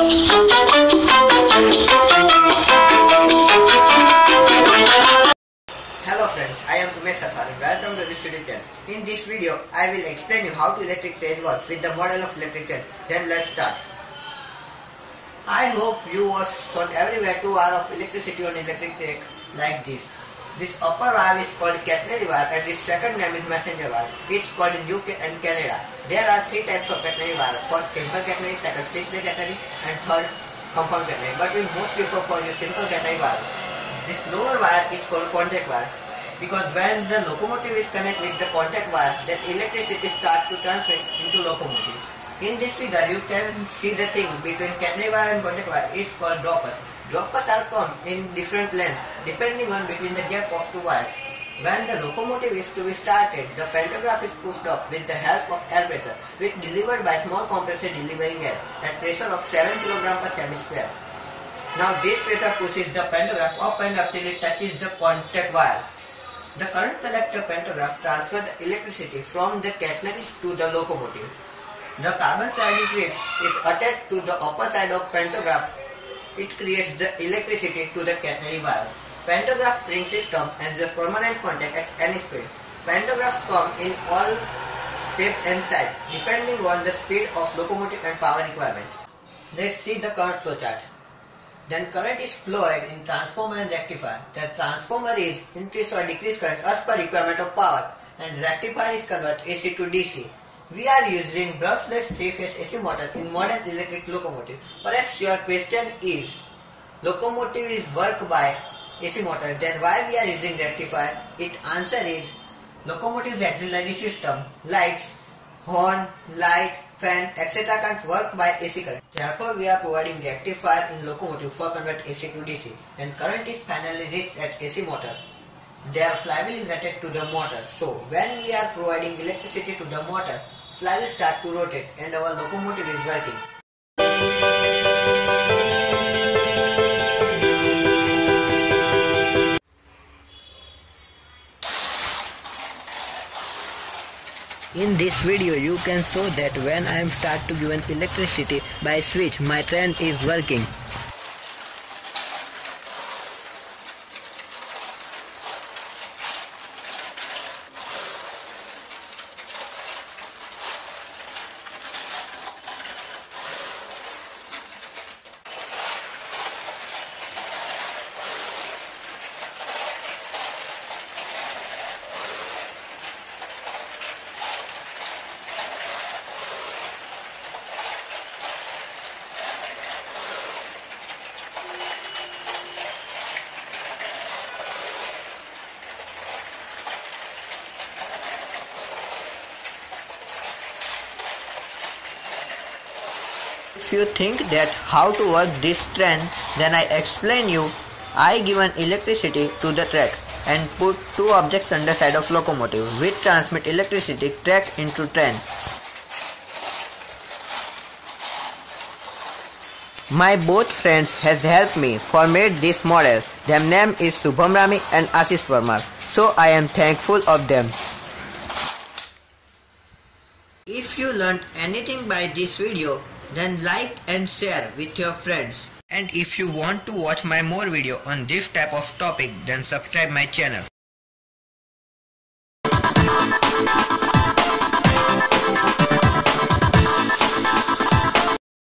Hello friends, I am Umesh Sathwara. Welcome to this video. In this video, I will explain you how to electric train works with the model of electric train. Then let's start. I hope you watch on everywhere two wire of electricity on electric train like this. This upper wire is called catenary wire and its second name is messenger wire. It's called in UK and Canada. There are three types of catenary wire. First simple catenary, second stitched catenary and third compound catenary. But we most prefer for use simple catenary wire. This lower wire is called contact wire because when the locomotive is connected with the contact wire, then electricity starts to transfer into locomotive. In this figure, you can see the thing between catenary wire and contact wire is called droppers. Droppers are come in different lengths depending on between the gap of two wires. When the locomotive is to be started, the pantograph is pushed up with the help of air pressure, which delivered by small compressor delivering air at pressure of 7 kg per cm square. Now this pressure pushes the pantograph up and up till it touches the contact wire. The current collector pantograph transfers the electricity from the catenary to the locomotive. The carbon sliding clip is attached to the upper side of pantograph. It creates the electricity to the catenary wire. Pantograph spring system and the permanent contact at any speed. Pantographs come in all shapes and sizes depending on the speed of locomotive and power requirement. Let's see the current flow chart. Then current is flowed in transformer and rectifier. The transformer is increase or decrease current as per requirement of power and rectifier is convert AC to DC. We are using brushless three-phase AC motor in modern electric locomotive. Perhaps your question is, locomotive is worked by AC motor, then why we are using rectifier? Its answer is, locomotive auxiliary system, lights, horn, light, fan, etc. can't work by AC current. Therefore, we are providing rectifier in locomotive for convert AC to DC. Then current is finally reached at AC motor. Their flywheel is attached to the motor. So, when we are providing electricity to the motor, flywheel start to rotate and our locomotive is working. In this video you can show that when I am start to give an electricity by switch my train is working. If you think that how to work this train, then I explain you. I give an electricity to the track and put two objects under side of locomotive which transmit electricity track into train. My both friends has helped me for made this model. Their name is Subham Rami and Ashish. So I am thankful of them. If you learned anything by this video, then like and share with your friends. And if you want to watch my more video on this type of topic, then subscribe my channel.